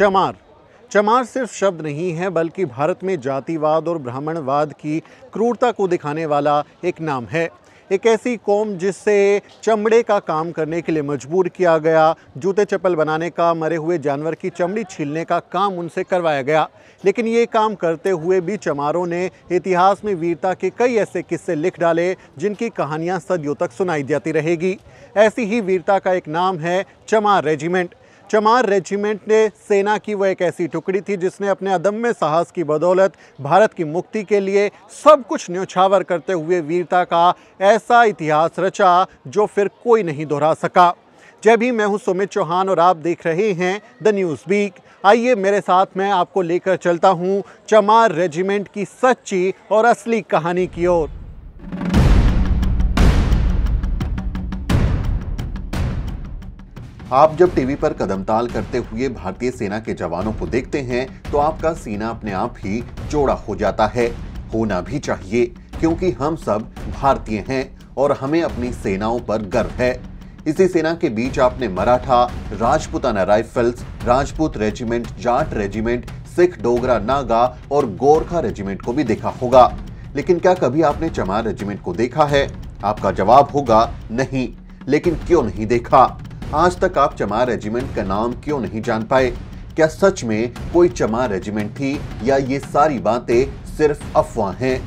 चमार। चमार सिर्फ़ शब्द नहीं है, बल्कि भारत में जातिवाद और ब्राह्मणवाद की क्रूरता को दिखाने वाला एक नाम है। एक ऐसी कौम जिससे चमड़े का काम करने के लिए मजबूर किया गया, जूते चप्पल बनाने का, मरे हुए जानवर की चमड़ी छीलने का काम उनसे करवाया गया। लेकिन ये काम करते हुए भी चमारों ने इतिहास में वीरता के कई ऐसे किस्से लिख डाले, जिनकी कहानियाँ सदियों तक सुनाई जाती रहेगी। ऐसी ही वीरता का एक नाम है चमार रेजिमेंट। चमार रेजिमेंट ने सेना की वो एक ऐसी टुकड़ी थी जिसने अपने अदम्य साहस की बदौलत भारत की मुक्ति के लिए सब कुछ न्यौछावर करते हुए वीरता का ऐसा इतिहास रचा जो फिर कोई नहीं दोहरा सका। जय भी मैं हूँ सुमित चौहान और आप देख रहे हैं द न्यूज़ वीक आइए मेरे साथ मैं आपको लेकर चलता हूँ चमार रेजिमेंट की सच्ची और असली कहानी की ओर। आप जब टीवी पर कदमताल करते हुए भारतीय सेना के जवानों को देखते हैं तो आपका सीना अपने आप ही चौड़ा हो जाता है। होना भी चाहिए, क्योंकि हम सब भारतीय हैं और हमें अपनी सेनाओं पर गर्व है। इसी सेना के बीच आपने Maratha, Rajputana rifles, Rajput regiment, Jat regiment, Sikh Dogra Naga और गोरखा रेजिमेंट को भी देखा होगा। लेकिन क्या कभी आपने चमार रेजिमेंट को देखा है? आपका जवाब होगा, नहीं। लेकिन क्यों नहीं देखा? आज तक आप चमार रेजिमेंट का नाम क्यों नहीं जान पाए? क्या सच में कोई चमार रेजिमेंट थी या ये सारी बातें सिर्फ़ अफवाह हैं?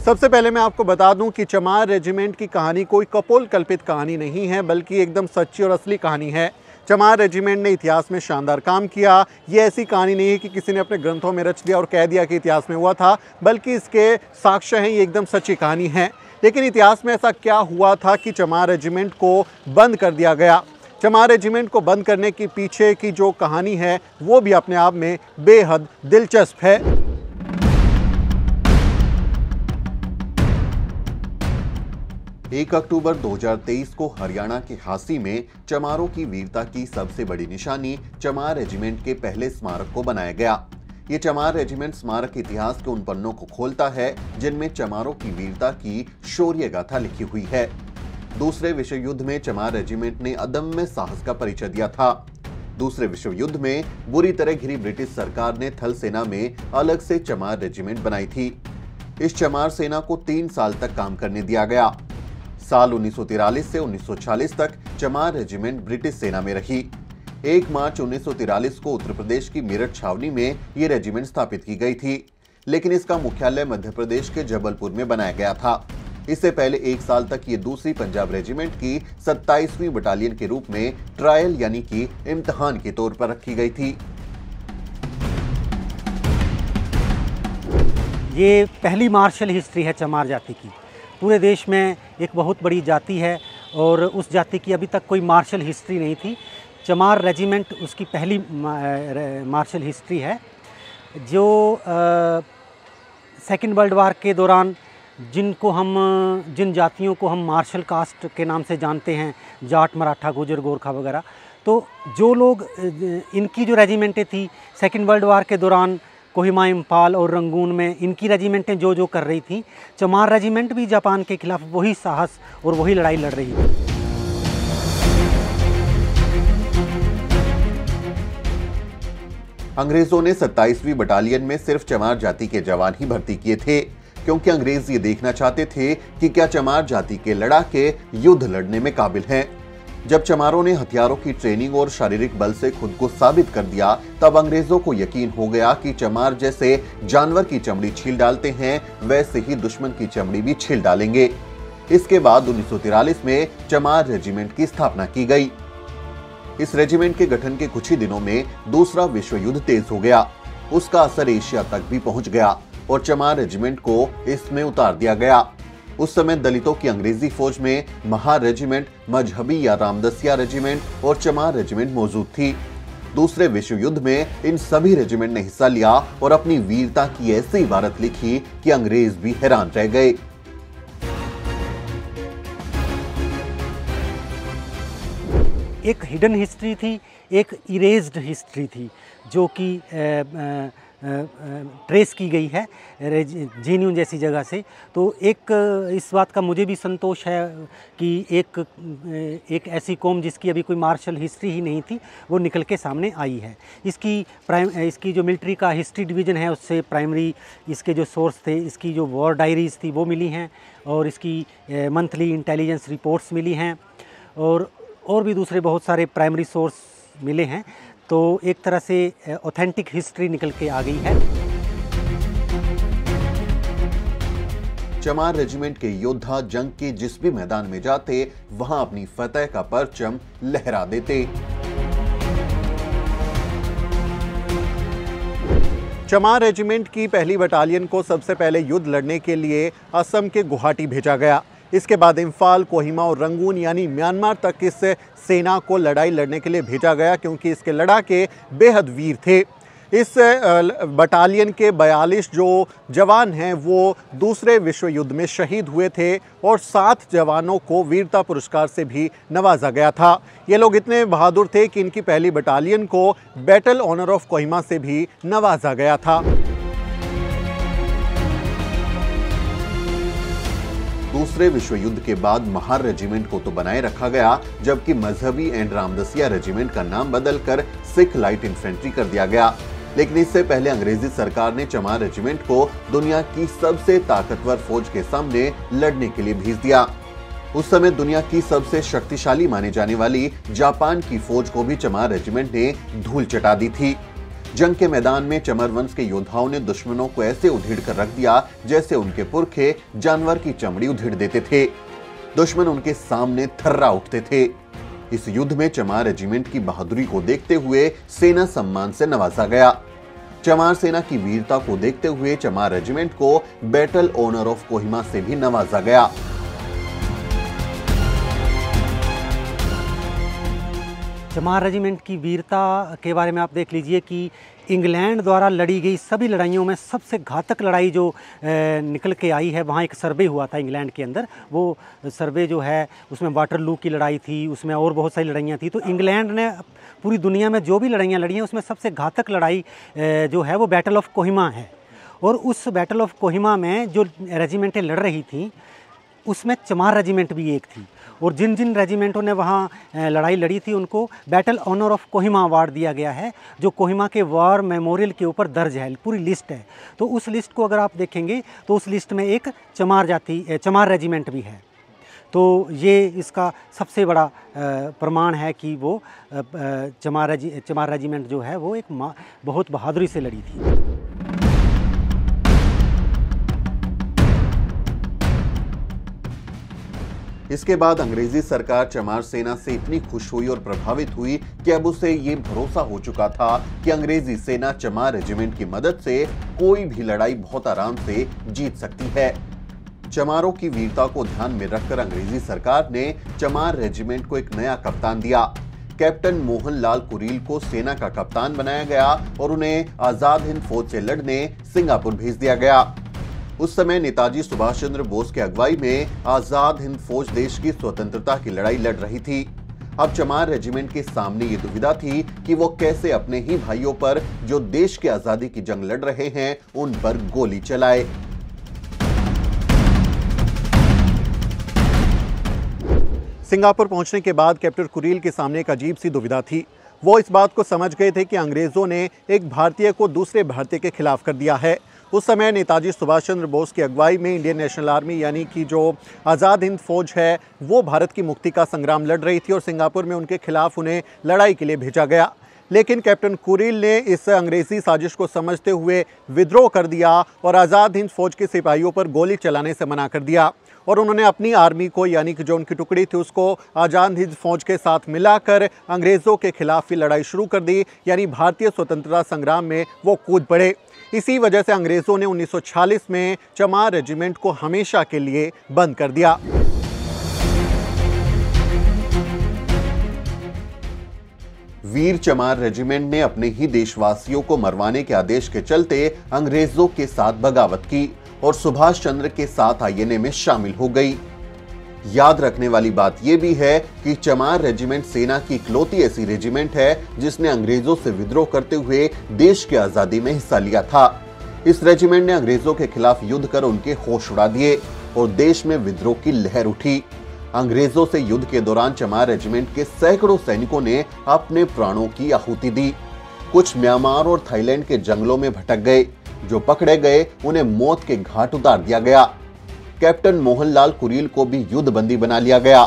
सबसे पहले मैं आपको बता दूँ कि चमार रेजिमेंट की कहानी कोई कपोल कल्पित कहानी नहीं है, बल्कि एकदम सच्ची और असली कहानी है। चमार रेजिमेंट ने इतिहास में शानदार काम किया। ये ऐसी कहानी नहीं है कि किसी ने अपने ग्रंथों में रच दिया और कह दिया कि इतिहास में हुआ था, बल्कि इसके साक्ष्य हैं, ये एकदम सच्ची कहानी है। लेकिन इतिहास में ऐसा क्या हुआ था कि चमार रेजिमेंट को बंद कर दिया गया? चमार रेजिमेंट को बंद करने के पीछे की जो कहानी है, वो भी अपने आप में बेहद दिलचस्प है। एक अक्टूबर 2023 को हरियाणा के हासी में चमारों की वीरता की सबसे बड़ी निशानी चमार रेजिमेंट के पहले स्मारक को बनाया गया। ये चमार रेजिमेंट स्मारक इतिहास के उन पन्नों को खोलता है, जिनमें चमारों की वीरता की शौर्य गाथा लिखी हुई है। दूसरे विश्व युद्ध में चमार रेजिमेंट ने अदम्य साहस का परिचय दिया था। दूसरे विश्व युद्ध में बुरी तरह घिरी ब्रिटिश सरकार ने थल सेना में अलग से चमार रेजिमेंट बनाई थी। इस चमार सेना को तीन साल तक काम करने दिया गया। साल 1943 से 1940 तक चमार रेजिमेंट ब्रिटिश सेना में रही। 1 मार्च 1943 को उत्तर प्रदेश की मेरठ छावनी में ये रेजिमेंट स्थापित की गई थी, लेकिन इसका मुख्यालय मध्य प्रदेश के जबलपुर में बनाया गया था। इससे पहले एक साल तक ये दूसरी पंजाब रेजिमेंट की 27वीं बटालियन के रूप में ट्रायल यानी कि इम्तहान के तौर पर रखी गई थी। ये पहली मार्शल हिस्ट्री है चमार जाति की। पूरे देश में एक बहुत बड़ी जाति है और उस जाति की अभी तक कोई मार्शल हिस्ट्री नहीं थी। चमार रेजिमेंट उसकी पहली मार्शल हिस्ट्री है, जो सेकेंड वर्ल्ड वार के दौरान जिनको हम, जिन जातियों को हम मार्शल कास्ट के नाम से जानते हैं, जाट, मराठा, गुजर, गोरखा वगैरह तो जो लोग इनकी जो रेजिमेंटें थी, सेकेंड वर्ल्ड वार के दौरान कोहिमा इम्फाल और रंगून में इनकी रेजिमेंटें जो जो कर रही थी। चमार रेजिमेंट भी जापान के खिलाफ वही साहस और वही लड़ाई लड़ रही थी अंग्रेज़ों ने 27वीं बटालियन में सिर्फ़ चमार जाति के जवान ही भर्ती किए थे, क्योंकि अंग्रेज़ ये देखना चाहते थे कि क्या चमार जाति के लड़ाके युद्ध लड़ने में काबिल हैं। जब चमारों ने हथियारों की ट्रेनिंग और शारीरिक बल से खुद को साबित कर दिया, तब अंग्रेज़ों को यकीन हो गया कि चमार जैसे जानवर की चमड़ी छील डालते हैं, वैसे ही दुश्मन की चमड़ी भी छील डालेंगे। इसके बाद उन्नीस में चमार रेजिमेंट की स्थापना की गई। इस रेजिमेंट के गठन के कुछ ही दिनों में दूसरा विश्व युद्ध तेज हो गया। उसका असर एशिया तक भी पहुँच गया और चमार रेजिमेंट को इसमें उतार दिया गया। उस समय दलितों की अंग्रेज़ी फौज में महार रेजिमेंट, मजहबी या रामदसिया रेजिमेंट और चमार रेजिमेंट मौजूद थी। दूसरे विश्व युद्ध में इन सभी रेजिमेंट ने हिस्सा लिया और अपनी वीरता की ऐसी इबारत लिखी कि अंग्रेज़ भी हैरान रह गए। एक हिडन हिस्ट्री थी, एक इरेज्ड हिस्ट्री थी, जो कि ट्रेस की गई है जेन्यून जैसी जगह से। तो एक, इस बात का मुझे भी संतोष है कि एक एक ऐसी कौम जिसकी अभी कोई मार्शल हिस्ट्री ही नहीं थी, वो निकल के सामने आई है। इसकी प्राइम, इसकी जो मिलिट्री का हिस्ट्री डिवीज़न है, उससे प्राइमरी इसके जो सोर्स थे, इसकी जो वॉर डायरीज़ थी, वो मिली हैं और इसकी मंथली इंटेलिजेंस रिपोर्ट्स मिली हैं और और भी दूसरे बहुत सारे प्राइमरी सोर्स मिले हैं। तो एक तरह से ऑथेंटिक हिस्ट्री निकल के आ गई है। चमार रेजिमेंट के योद्धा जंग के जिस भी मैदान में जाते, वहाँ अपनी फतेह का परचम लहरा देते। चमार रेजिमेंट की पहली बटालियन को सबसे पहले युद्ध लड़ने के लिए असम के गुवाहाटी भेजा गया। इसके बाद इम्फाल, कोहिमा और रंगून, यानी म्यांमार तक इस सेना को लड़ाई लड़ने के लिए भेजा गया क्योंकि इसके लड़ाके बेहद वीर थे। इस बटालियन के 42 जो जवान हैं, वो दूसरे विश्व युद्ध में शहीद हुए थे और सात जवानों को वीरता पुरस्कार से भी नवाजा गया था। ये लोग इतने बहादुर थे कि इनकी पहली बटालियन को बैटल ऑनर ऑफ़ कोहिमा से भी नवाजा गया था। दूसरे विश्व युद्ध के बाद महार रेजिमेंट को तो बनाए रखा गया, जबकि मजहबी एंड रामदसिया रेजिमेंट का नाम बदलकर सिख लाइट इन्फेंट्री कर दिया गया। लेकिन इससे पहले अंग्रेज़ी सरकार ने चमार रेजिमेंट को दुनिया की सबसे ताकतवर फौज के सामने लड़ने के लिए भेज दिया। उस समय दुनिया की सबसे शक्तिशाली माने जाने वाली जापान की फौज को भी चमार रेजिमेंट ने धूल चटा दी थी। जंग के मैदान में चमर वंश के योद्धाओं ने दुश्मनों को ऐसे उधेड़ कर रख दिया, जैसे उनके पुरखे जानवर की चमड़ी उधेड़ देते थे। दुश्मन उनके सामने थर्रा उठते थे। इस युद्ध में चमार रेजिमेंट की बहादुरी को देखते हुए सेना सम्मान से नवाजा गया। चमार सेना की वीरता को देखते हुए चमार रेजिमेंट को बैटल ऑनर ऑफ़ कोहिमा से भी नवाजा गया। चमार रेजिमेंट की वीरता के बारे में आप देख लीजिए कि इंग्लैंड द्वारा लड़ी गई सभी लड़ाइयों में सबसे घातक लड़ाई जो निकल के आई है, वहाँ एक सर्वे हुआ था इंग्लैंड के अंदर। वो सर्वे जो है, उसमें वाटरलू की लड़ाई थी, उसमें और बहुत सारी लड़ाइयाँ थी। तो इंग्लैंड ने पूरी दुनिया में जो भी लड़ाइयाँ लड़ी हैं, उसमें सबसे घातक लड़ाई जो है, वो बैटल ऑफ़ कोहिमा है। और उस बैटल ऑफ़ कोहिमा में जो रेजिमेंटें लड़ रही थी, उसमें चमार रेजिमेंट भी एक थी। और जिन जिन रेजिमेंटों ने वहाँ लड़ाई लड़ी थी उनको battle honour of Kohima award दिया गया है, जो कोहिमा के वार मेमोरियल के ऊपर दर्ज है, पूरी लिस्ट है। तो उस लिस्ट को अगर आप देखेंगे तो उस लिस्ट में एक चमार जाति चमार रेजिमेंट भी है। तो ये इसका सबसे बड़ा प्रमाण है कि वो चमार चमार रेजिमेंट जो है, वो एक बहुत बहादुरी से लड़ी थी। इसके बाद अंग्रेज़ी सरकार चमार सेना से इतनी खुश हुई और प्रभावित हुई कि अब उसे ये भरोसा हो चुका था कि अंग्रेज़ी सेना चमार रेजिमेंट की मदद से कोई भी लड़ाई बहुत आराम से जीत सकती है। चमारों की वीरता को ध्यान में रखकर अंग्रेज़ी सरकार ने चमार रेजिमेंट को एक नया कप्तान दिया। कैप्टन मोहन लाल कुरील को सेना का कप्तान बनाया गया और उन्हें आज़ाद हिंद फौज से लड़ने सिंगापुर भेज दिया गया। उस समय नेताजी सुभाष चंद्र बोस के अगुवाई में आज़ाद हिंद फौज देश की स्वतंत्रता की लड़ाई लड़ रही थी। अब चमार रेजिमेंट के सामने ये दुविधा थी कि वो कैसे अपने ही भाइयों पर जो देश की आज़ादी की जंग लड़ रहे हैं, उन पर गोली चलाए। सिंगापुर पहुँचने के बाद कैप्टन कुरील के सामने एक अजीब सी दुविधा थी। वो इस बात को समझ गए थे कि अंग्रेज़ों ने एक भारतीय को दूसरे भारतीय के खिलाफ कर दिया है। उस समय नेताजी सुभाष चंद्र बोस की अगुवाई में इंडियन नेशनल आर्मी, यानी कि जो आज़ाद हिंद फौज है, वो भारत की मुक्ति का संग्राम लड़ रही थी और सिंगापुर में उनके खिलाफ उन्हें लड़ाई के लिए भेजा गया। लेकिन कैप्टन कुरील ने इस अंग्रेज़ी साजिश को समझते हुए विद्रोह कर दिया और आज़ाद हिंद फौज के सिपाहियों पर गोली चलाने से मना कर दिया और उन्होंने अपनी आर्मी को, यानी कि जो उनकी टुकड़ी थी, उसको आज़ाद हिंद फौज के साथ मिलाकर अंग्रेज़ों के खिलाफ ही लड़ाई शुरू कर दी। यानी भारतीय स्वतंत्रता संग्राम में वो कूद पड़े। इसी वजह से अंग्रेज़ों ने 1946 में चमार रेजिमेंट को हमेशा के लिए बंद कर दिया। वीर चमार रेजिमेंट ने अपने ही देशवासियों को मरवाने के आदेश के चलते अंग्रेज़ों के साथ बगावत की और सुभाष चंद्र के साथ आईएनए में शामिल हो गई। याद रखने वाली बात यह भी है कि चमार रेजिमेंट सेना की इकलौती ऐसी रेजिमेंट है जिसने अंग्रेज़ों से विद्रोह करते हुए देश की आज़ादी में हिस्सा लिया था। इस रेजिमेंट ने अंग्रेज़ों के खिलाफ युद्ध कर उनके होश उड़ा दिए और देश में विद्रोह की लहर उठी। अंग्रेज़ों से युद्ध के दौरान चमार रेजिमेंट के सैकड़ों सैनिकों ने अपने प्राणों की आहुति दी। कुछ म्यांमार और थाईलैंड के जंगलों में भटक गए। जो पकड़े गए, उन्हें मौत के घाट उतार दिया गया। कैप्टन मोहनलाल कुरील को भी युद्ध बंदी बना लिया गया।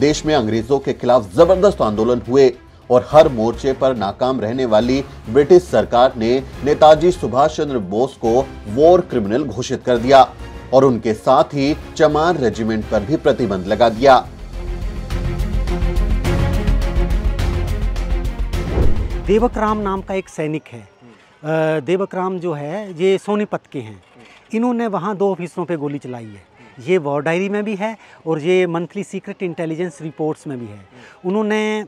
देश में अंग्रेज़ों के खिलाफ ज़बरदस्त आंदोलन हुए और हर मोर्चे पर नाकाम रहने वाली ब्रिटिश सरकार ने नेताजी सुभाष चंद्र बोस को वॉर क्रिमिनल घोषित कर दिया और उनके साथ ही चमार रेजिमेंट पर भी प्रतिबंध लगा दिया। देवक राम नाम का एक सैनिक है। देवक राम जो है, ये सोनीपत के हैं। इन्होंने वहाँ दो ऑफिसरों पे गोली चलाई है। ये वॉर डायरी में भी है और ये मंथली सीक्रेट इंटेलिजेंस रिपोर्ट्स में भी है। उन्होंने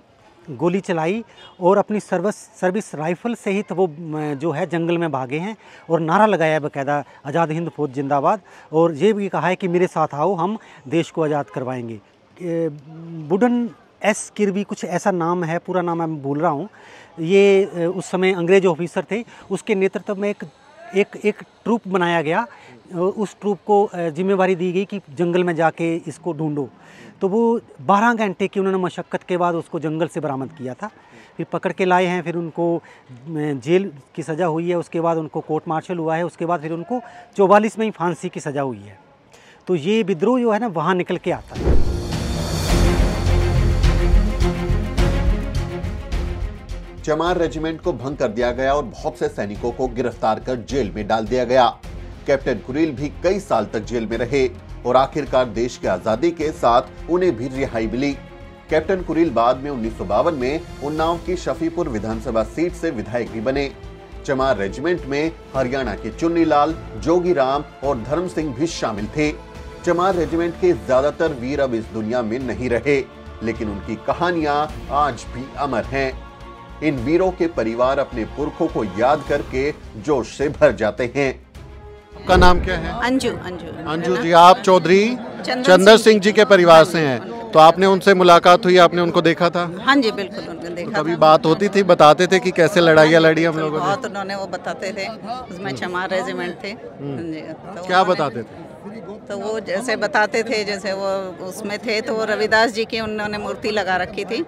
गोली चलाई और अपनी सर्विस सर्विस राइफल सहित वो जो है, जंगल में भागे हैं और नारा लगाया है बाकायदा आज़ाद हिंद फौज जिंदाबाद। और ये भी कहा है कि मेरे साथ आओ, हम देश को आज़ाद करवाएँगे। बुडन एस किरवी कुछ ऐसा नाम है, पूरा नाम मैं भूल रहा हूँ। ये उस समय अंग्रेज़ ऑफिसर थे। उसके नेतृत्व में एक एक एक ट्रूप बनाया गया। उस ट्रूप को जिम्मेवारी दी गई कि जंगल में जाके इसको ढूंढो। तो वो 12 घंटे की उन्होंने मशक्क़त के बाद उसको जंगल से बरामद किया था। फिर पकड़ के लाए हैं, फिर उनको जेल की सज़ा हुई है, उसके बाद उनको कोर्ट मार्शल हुआ है, उसके बाद फिर उनको चौवालीस में ही फांसी की सज़ा हुई है। तो ये विद्रोह जो है ना, वहाँ निकल के आता है। चमार रेजिमेंट को भंग कर दिया गया और बहुत से सैनिकों को गिरफ़्तार कर जेल में डाल दिया गया। कैप्टन कुरील भी कई साल तक जेल में रहे और आखिरकार देश की आज़ादी के साथ उन्हें भी रिहाई मिली। कैप्टन कुरील बाद में उन्नीस सौ बावन में उन्नाव की शफीपुर विधानसभा सीट से विधायक भी बने। चमार रेजिमेंट में हरियाणा के चुन्नीलाल जोगीराम और धर्म सिंह भी शामिल थे। चमार रेजिमेंट के ज़्यादातर वीर अब इस दुनिया में नहीं रहे, लेकिन उनकी कहानियाँ आज भी अमर हैं। इन वीरों के परिवार अपने पुरखों को याद करके जोश से भर जाते हैं। आपका नाम क्या है? अंजू अंजू। अंजू जी आप चौधरी चंद्र सिंह जी के परिवार से हैं। तो आपने उनसे मुलाकात हुई आपने उनको देखा था? हाँ जी बिल्कुल उनको देखा तो कभी बात होती थी बताते थे कि कैसे लड़ाइयाँ लड़ी हम लोगों ने? बहुत उन्होंने वो बताते थे उसमें चमार रेजिमेंट थे। हम्म। तो क्या बताते थे? तो वो जैसे बताते थे जैसे वो उसमें थे तो वो रविदास जी की उन्होंने मूर्ति लगा रखी थी।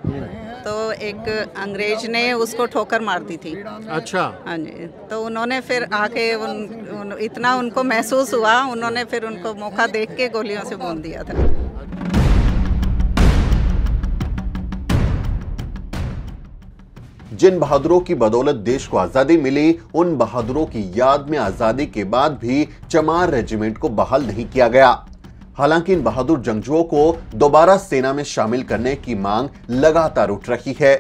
तो एक अंग्रेज़ ने उसको ठोकर मार दी थी। अच्छा। हाँ जी। तो उन्होंने फिर आके उन, उन इतना उनको महसूस हुआ उन्होंने फिर उनको मौका देख के गोलियों से बोल दिया था। जिन बहादुरों की बदौलत देश को आज़ादी मिली, उन बहादुरों की याद में आज़ादी के बाद भी चमार रेजिमेंट को बहाल नहीं किया गया। हालाँकि इन बहादुर जंगजुओं को दोबारा सेना में शामिल करने की मांग लगातार उठ रही है।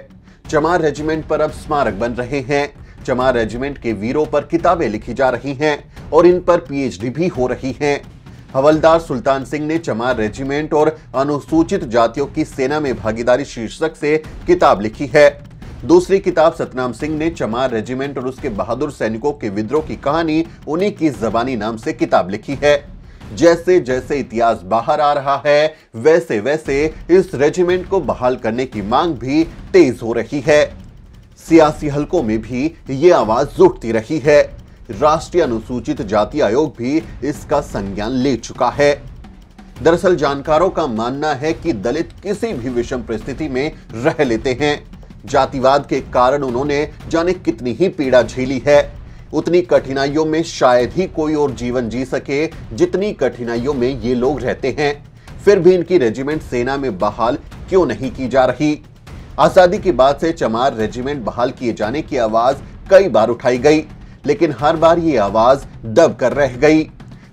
चमार रेजिमेंट पर अब स्मारक बन रहे हैं। चमार रेजिमेंट के वीरों पर किताबें लिखी जा रही हैं और इन पर पीएचडी भी हो रही हैं। हवलदार सुल्तान सिंह ने चमार रेजिमेंट और अनुसूचित जातियों की सेना में भागीदारी शीर्षक से किताब लिखी है। दूसरी किताब सतनाम सिंह ने चमार रेजिमेंट और उसके बहादुर सैनिकों के विद्रोह की कहानी, उन्हीं की जबानी नाम से किताब लिखी है। जैसे जैसे इतिहास बाहर आ रहा है, वैसे वैसे इस रेजिमेंट को बहाल करने की मांग भी तेज हो रही है। सियासी हलकों में भी ये आवाज़ उठती रही है। राष्ट्रीय अनुसूचित जाति आयोग भी इसका संज्ञान ले चुका है। दरअसल जानकारों का मानना है कि दलित किसी भी विषम परिस्थिति में रह लेते हैं। जातिवाद के कारण उन्होंने जाने कितनी ही पीड़ा झेली है। उतनी कठिनाइयों में शायद ही कोई और जीवन जी सके, जितनी कठिनाइयों में ये लोग रहते हैं। फिर भी इनकी रेजिमेंट सेना में बहाल क्यों नहीं की जा रही? आज़ादी के बाद से चमार रेजिमेंट बहाल किए जाने की आवाज़ कई बार उठाई गई, लेकिन हर बार ये आवाज़ दब कर रह गई।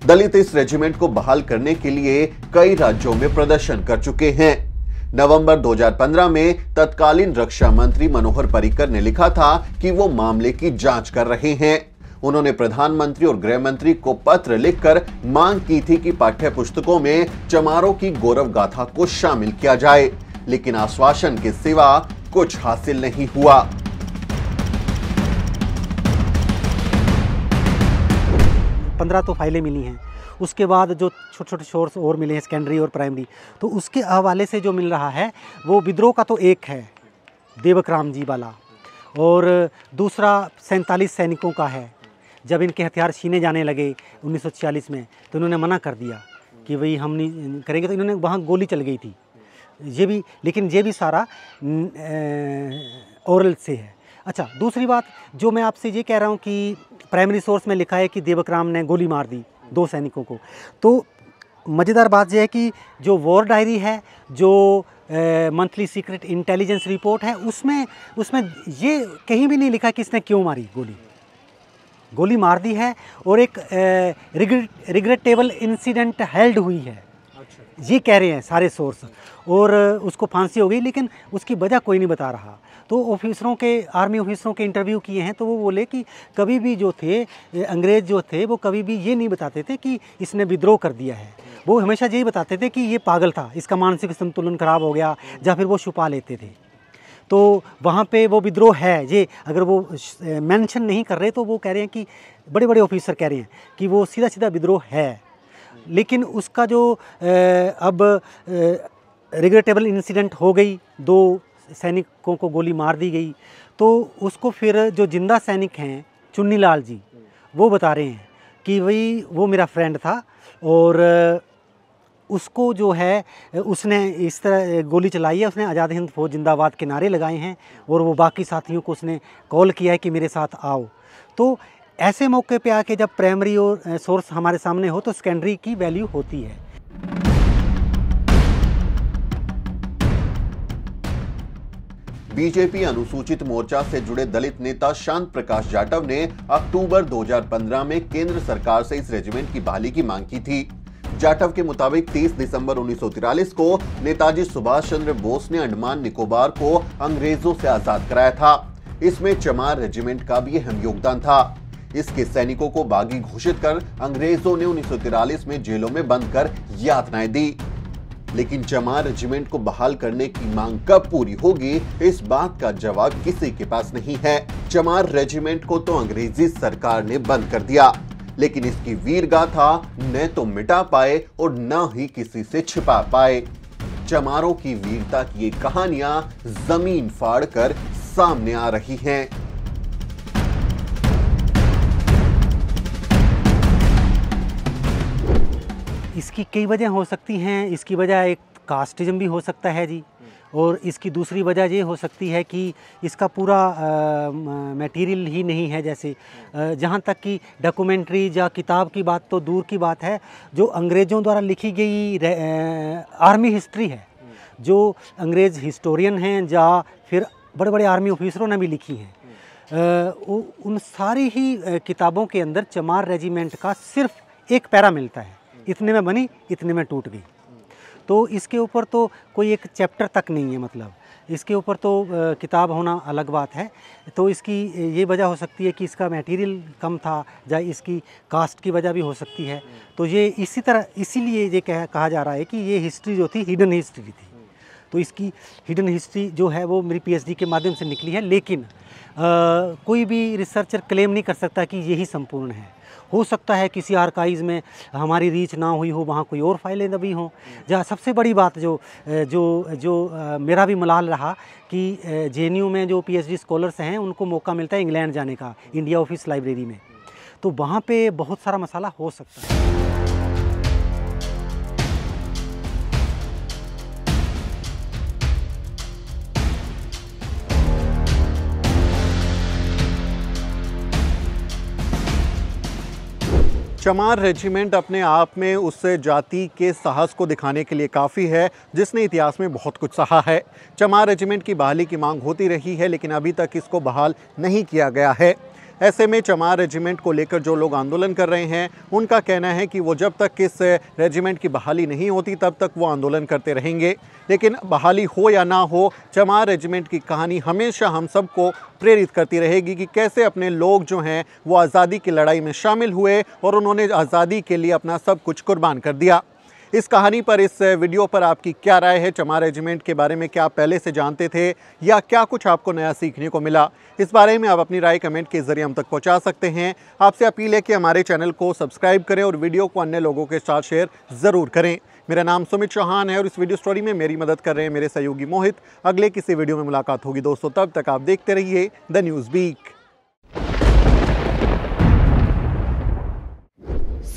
दलित इस रेजिमेंट को बहाल करने के लिए कई राज्यों में प्रदर्शन कर चुके हैं। नवंबर 2015 में तत्कालीन रक्षा मंत्री मनोहर परिकर ने लिखा था कि वो मामले की जाँच कर रहे हैं। उन्होंने प्रधानमंत्री और गृह मंत्री को पत्र लिखकर मांग की थी कि पाठ्य पुस्तकों में चमारों की गौरव गाथा को शामिल किया जाए, लेकिन आश्वासन के सिवा कुछ हासिल नहीं हुआ। पंद्रह तो फाइलें मिली हैं। उसके बाद जो छोटे छोटे सोर्स और मिले हैं सेकेंडरी और प्राइमरी तो उसके हवाले से जो मिल रहा है, वो विद्रोह का तो एक है, देवकराम जी वाला। और दूसरा सैंतालीस सैनिकों का है। जब इनके हथियार छीने जाने लगे 1946 में तो इन्होंने मना कर दिया कि भाई हम नहीं करेंगे। तो इन्होंने वहाँ गोली चल गई थी। ये भी, लेकिन ये भी सारा ओरल से है। अच्छा दूसरी बात जो मैं आपसे ये कह रहा हूँ कि प्राइमरी सोर्स में लिखा है कि देवकराम ने गोली मार दी। दो सैनिकों को। तो मज़ेदार बात यह है कि जो वॉर डायरी है जो मंथली सीक्रेट इंटेलिजेंस रिपोर्ट है उसमें उसमें ये कहीं भी नहीं लिखा कि इसने क्यों मारी गोली। गोली मार दी है और एक रिग्रेटेबल इंसिडेंट हेल्ड हुई है। अच्छा। ये कह रहे हैं सारे सोर्स। और उसको फांसी हो गई लेकिन उसकी वजह कोई नहीं बता रहा। तो ऑफिसरों के, आर्मी ऑफिसरों के इंटरव्यू किए हैं तो वो बोले कि कभी भी जो थे अंग्रेज़ जो थे, वो कभी भी ये नहीं बताते थे कि इसने विद्रोह कर दिया है। वो हमेशा यही बताते थे कि ये पागल था, इसका मानसिक संतुलन खराब हो गया, या फिर वो छुपा लेते थे। तो वहाँ पे वो विद्रोह है, ये अगर वो मेंशन नहीं कर रहे तो वो कह रहे हैं कि बड़े बड़े ऑफिसर कह रहे हैं कि वो सीधा सीधा विद्रोह है। लेकिन उसका जो अब रिग्रेटेबल इंसिडेंट हो गई, दो सैनिकों को गोली मार दी गई। तो उसको फिर जो ज़िंदा सैनिक हैं चुन्नी लाल जी, वो बता रहे हैं कि भाई, वो मेरा फ्रेंड था और उसको जो है, उसने इस तरह, गोली चलाई है, उसने आज़ाद हिंद फौज जिंदाबाद के नारे लगाए हैं और वो बाकी साथियों को उसने कॉल किया है कि मेरे साथ आओ। तो ऐसे मौके पे आके जब प्राइमरी और सोर्स हमारे सामने हो तो सेकेंडरी की वैल्यू होती है। बीजेपी अनुसूचित मोर्चा से जुड़े दलित नेता शांत प्रकाश जाटव ने अक्टूबर 2015 में केंद्र सरकार से इस रेजिमेंट की बहाली की मांग की थी। जाटव के मुताबिक 30 दिसंबर उन्नीस को नेताजी सुभाष चंद्र बोस ने अंडमान निकोबार को अंग्रेज़ों से आज़ाद कराया था। इसमें चमार रेजिमेंट का भी अहम योगदान था। इसके सैनिकों को बागी घोषित कर अंग्रेज़ों ने उन्नीस में जेलों में बंद कर यातनाएँ दी। लेकिन चमार रेजिमेंट को बहाल करने की मांग कब पूरी होगी, इस बात का जवाब किसी के पास नहीं है। चमार रेजिमेंट को तो अंग्रेज़ी सरकार ने बंद कर दिया, लेकिन इसकी वीर गाथा न तो मिटा पाए और न ही किसी से छिपा पाए। चमारों की वीरता की ये कहानियाँ ज़मीन फाड़कर सामने आ रही हैं। इसकी कई वजह हो सकती हैं। इसकी वजह एक कास्टिज्म भी हो सकता है जी। और इसकी दूसरी वजह ये हो सकती है कि इसका पूरा मटेरियल ही नहीं है जैसे। जहाँ तक कि डॉक्यूमेंट्री या किताब की बात तो दूर की बात है, जो अंग्रेज़ों द्वारा लिखी गई आर्मी हिस्ट्री है, जो अंग्रेज़ हिस्टोरियन हैं या फिर बड़े बड़े आर्मी ऑफिसरों ने भी लिखी हैं। उन सारी ही किताबों के अंदर चमार रेजिमेंट का सिर्फ़ एक पैरा मिलता है। इतने में बनी इतने में टूट गई। तो इसके ऊपर तो कोई एक चैप्टर तक नहीं है मतलब। इसके ऊपर तो किताब होना अलग बात है। तो इसकी ये वजह हो सकती है कि इसका मटेरियल कम था या इसकी कास्ट की वजह भी हो सकती है। तो ये इसी तरह इसीलिए ये कह कहा जा रहा है कि ये हिस्ट्री जो थी हिडन हिस्ट्री थी। तो इसकी हिडन हिस्ट्री जो है वो मेरी पीएचडी के माध्यम से निकली है। लेकिन आ, कोई भी रिसर्चर क्लेम नहीं कर सकता कि यही संपूर्ण है। हो सकता है किसी आर्काइज में हमारी रीच ना हुई हो, वहाँ कोई और फाइलें दबी हों। जहाँ सबसे बड़ी बात जो जो जो मेरा भी मलाल रहा कि जेएनयू में जो पीएचडी स्कॉलर्स हैं, उनको मौका मिलता है इंग्लैंड जाने का, इंडिया ऑफ़िस लाइब्रेरी में। तो वहाँ पे बहुत सारा मसाला हो सकता है। चमार रेजिमेंट अपने आप में उस जाति के साहस को दिखाने के लिए काफ़ी है, जिसने इतिहास में बहुत कुछ सहा है। चमार रेजिमेंट की बहाली की मांग होती रही है, लेकिन अभी तक इसको बहाल नहीं किया गया है। ऐसे में चमार रेजिमेंट को लेकर जो लोग आंदोलन कर रहे हैं, उनका कहना है कि वो जब तक इस रेजिमेंट की बहाली नहीं होती, तब तक वो आंदोलन करते रहेंगे। लेकिन बहाली हो या ना हो, चमार रेजिमेंट की कहानी हमेशा हम सबको प्रेरित करती रहेगी कि कैसे अपने लोग जो हैं, वो आज़ादी की लड़ाई में शामिल हुए और उन्होंने आज़ादी के लिए अपना सब कुछ कुर्बान कर दिया। इस कहानी पर, इस वीडियो पर आपकी क्या राय है? चमार रेजिमेंट के बारे में क्या पहले से जानते थे? या क्या कुछ आपको नया सीखने को मिला? इस बारे में आप अपनी राय कमेंट के ज़रिए हम तक पहुँचा सकते हैं। आपसे अपील है कि हमारे चैनल को सब्सक्राइब करें और वीडियो को अन्य लोगों के साथ शेयर ज़रूर करें। मेरा नाम सुमित चौहान है और इस वीडियो स्टोरी में मेरी मदद कर रहे हैं मेरे सहयोगी मोहित। अगले किसी वीडियो में मुलाकात होगी दोस्तों, तब तक आप देखते रहिए द न्यूज़ वीक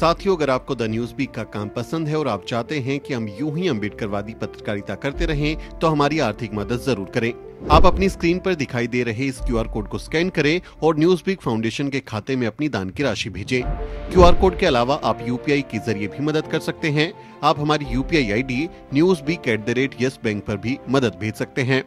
साथियों, अगर आपको द न्यूज़ बीक का काम पसंद है और आप चाहते हैं कि हम यूँ ही अम्बेडकरवादी पत्रकारिता करते रहें तो हमारी आर्थिक मदद ज़रूर करें। आप अपनी स्क्रीन पर दिखाई दे रहे इस क्यूआर कोड को स्कैन करें और न्यूज़ बीक फाउंडेशन के खाते में अपनी दान की राशि भेजें। क्यूआर कोड के अलावा आप यूपीआई के ज़रिए भी मदद कर सकते हैं। आप हमारी UPI ID News Beak at the rate Yes Bank पर भी मदद भेज सकते हैं।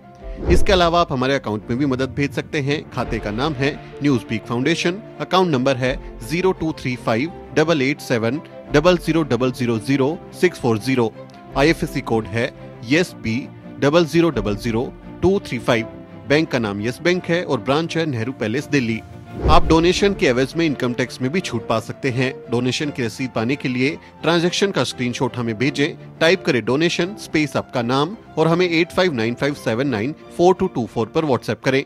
इसके अलावा आप हमारे अकाउंट में भी मदद भेज सकते हैं। खाते का नाम है News Beak foundation account number है zero two three five double eight seven double zero double zero zero six four zero I F S code है yes B double zero double zero two three five bank का नाम yes bank है और branch है Nehru palace Delhi आप donation के एवज में इनकम टैक्स में भी छूट पा सकते हैं। डोनेशन की रसीद पाने के लिए ट्रांजैक्शन का स्क्रीनशॉट हमें भेजें। टाइप करें डोनेशन स्पेस आपका नाम और हमें eight five nine five seven nine four two two four पर व्हाट्सएप करें।